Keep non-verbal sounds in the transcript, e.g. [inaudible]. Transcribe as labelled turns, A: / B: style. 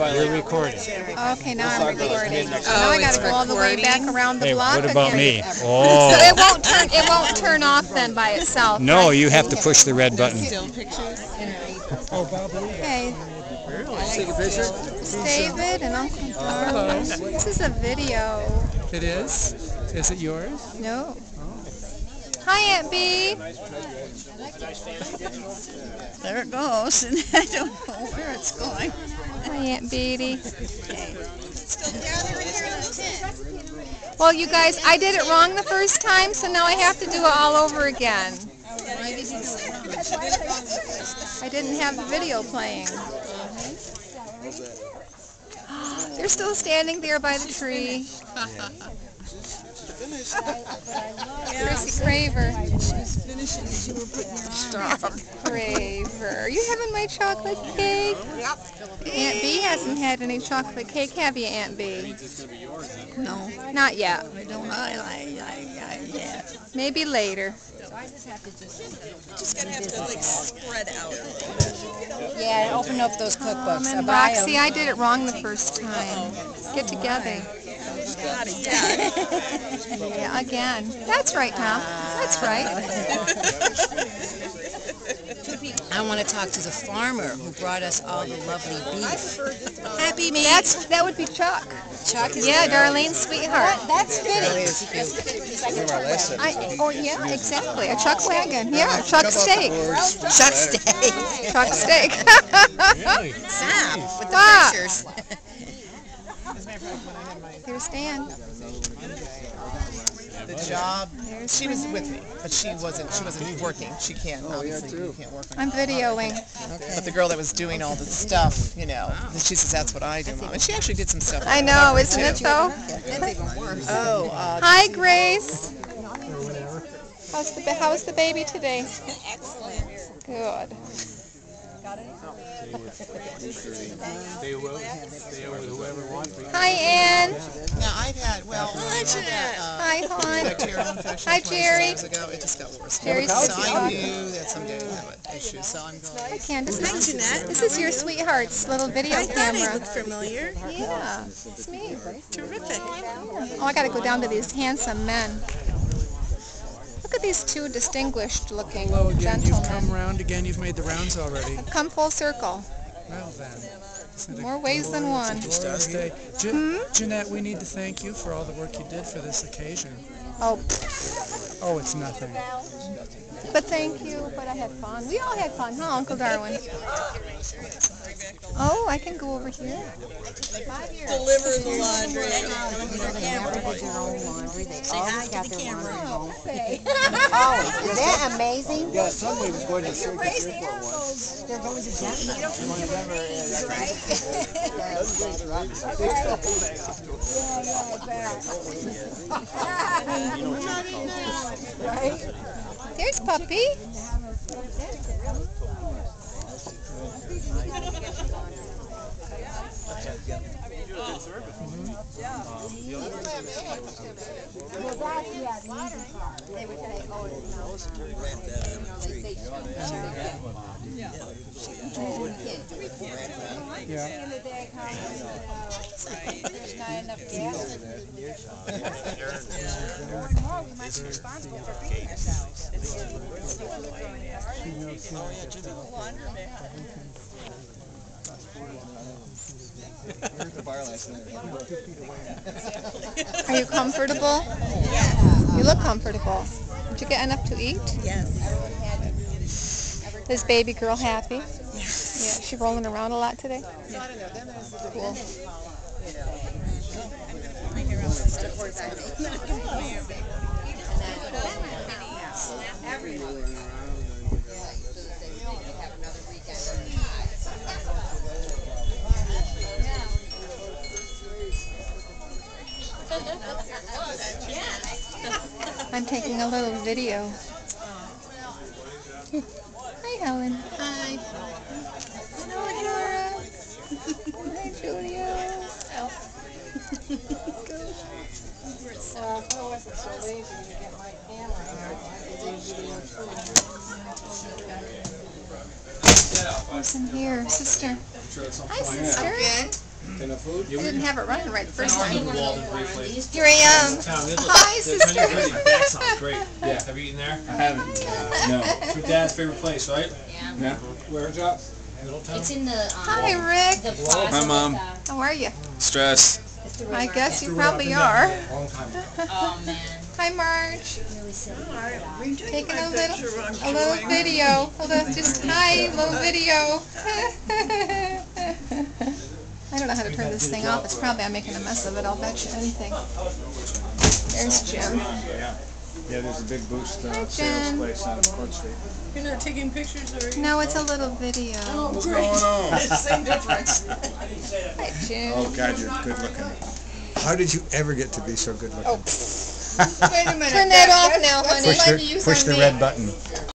A: Okay, now I'm recording. Oh, now
B: Oh,
A: I gotta
B: it's
A: go all the way back around the
C: Hey,
A: block
C: what about
A: again.
C: me?
A: So
C: Oh,
A: it won't turn. It won't turn off then by itself.
C: no,
A: right?
C: you have to push the red button.
B: Still pictures?
A: Oh, okay. It's David and Uncle Carl. This is a video.
D: It is? Is it yours?
A: No. Oh. Hi, Aunt Bea.
B: There it goes, [laughs] and I don't know where it's going.
A: Hi, Aunt Beatty. Well, you guys, I did it wrong the first time, so now I have to do it all over again. I didn't have the video playing. [gasps] They're still standing there by the tree. Chrissy Craver. Stop. Craver. Are you having my chocolate cake? Yep. Aunt Bea hasn't had any chocolate cake, have you, Aunt Bea?
B: No,
A: Not yet.
B: I don't, I, I, I, I, yeah.
A: Maybe later.
B: Just gonna have to like spread out.
E: Yeah, open up those
A: Um,
E: cookbooks. I
A: and. Roxy, I did it wrong the first time. Get together.
B: Got it, yeah.
A: Yeah, again. That's right, Tom. That's right.
E: I want to talk to the farmer who brought us all the lovely beef. Happy meat.
A: That's that would be Chuck.
E: Chuck is
A: Yeah, Darlene, sweetheart.
E: That's fitting.
A: I, oh yeah, exactly. A Chuck wagon. Yeah, Chuck steak.
E: Chuck steak.
A: Chuck steak.
E: Sam with the pictures.
A: Here's Dan.
F: the job.
A: There's
F: She was with me, but she wasn't. She wasn't working. She can't. Obviously, you can't work.
A: I'm videoing.
F: But the girl that was doing all the stuff, you know, she says that's what I do, mom. And she actually did some stuff.
A: I know, isn't it though?
F: Oh, uh,
A: Hi, Grace. How's the how's the baby today?
B: Excellent.
A: Good. Hi, Ann.
F: now I've had well, I've had uh,
A: Hi, Hon. Hi,
F: 26
A: Jerry.
F: ago. It just got worse.
A: Jerry's
F: so I knew that someday we'd have an issue. So I'm going.
A: Hi, Candace. Hi, Janette. This is your sweetheart's little video camera.
B: familiar.
A: Yeah, it's me.
B: Terrific.
A: Oh, I gotta go down to these handsome men. Look at these two distinguished looking
D: Hello again. You've come round again. You've made the rounds already.
A: I've Come full circle.
D: Well then.
A: More ways than one.
D: a glorious day?
A: Hmm?
D: Janette, we need to thank you for all the work you did for this occasion.
A: Oh,
D: Oh, it's nothing.
A: but thank you. But I had fun. We all had fun, huh, Uncle Darwin? Oh, I can go over here.
B: Deliver the laundry.
E: Never did their own laundry. They always got their laundry home. [laughs]
A: Okay. [laughs]
E: Oh, always. Isn't that amazing?
G: Yeah, somebody was going to Syracuse Airport once.
E: They're going to Denver. [laughs]
A: There's Puppy.
D: Yeah.
G: Here's the fire last night.
A: Are you comfortable? You look comfortable. Did you get enough to eat?
B: Yes.
A: Is baby girl happy? Yeah, she rolling around a lot today? Cool. I'm taking a little video. [laughs] Hi, Helen.
B: Hi.
A: Hi, Julia. Who's in here? Sister. Hi, sister.
G: Enough food?
A: I didn't have it running right the first time.
C: Walden briefly.
A: Here I am.
C: Town,
A: Hi, sister.
C: That sounds great.
G: Yeah.
C: Have you eaten there?
G: I haven't. Uh, no.
C: It's your dad's favorite place, right?
E: Yeah.
G: No. Where's up?
C: Middletown?
E: It's in the, um,
A: Hi, Rick.
E: the plaza.
H: Hi, Mom.
E: with, uh,
A: How are you?
H: Stress.
A: I guess you probably are. [laughs]
E: Oh, man.
A: Hi, Marge.
E: Really.
A: Taking a little, a little video. A [laughs] little, just hi, little video. [laughs] I don't know how to turn this thing off. It's probably I'm making a mess of it. I'll bet you anything. There's Jim.
G: Yeah. Yeah, there's a big boost uh,
A: Hi,
G: sales
A: Jen.
G: place on Court Street.
B: You're not taking pictures, are you?
A: No, it's a little video.
G: What's going on? [laughs]
B: Same difference. [laughs]
A: Hi, Jim.
G: Oh, God, you're good looking.
I: How did you ever get to be so good looking?
B: Wait a minute.
A: Turn that off now, honey.
I: push
A: Fun to
I: the,
A: use
I: push
A: on
I: the
A: me.
I: red button.